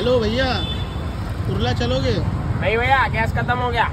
Hello भैया। कुरला चलोगे? नहीं भैया गैस खत्म हो गया।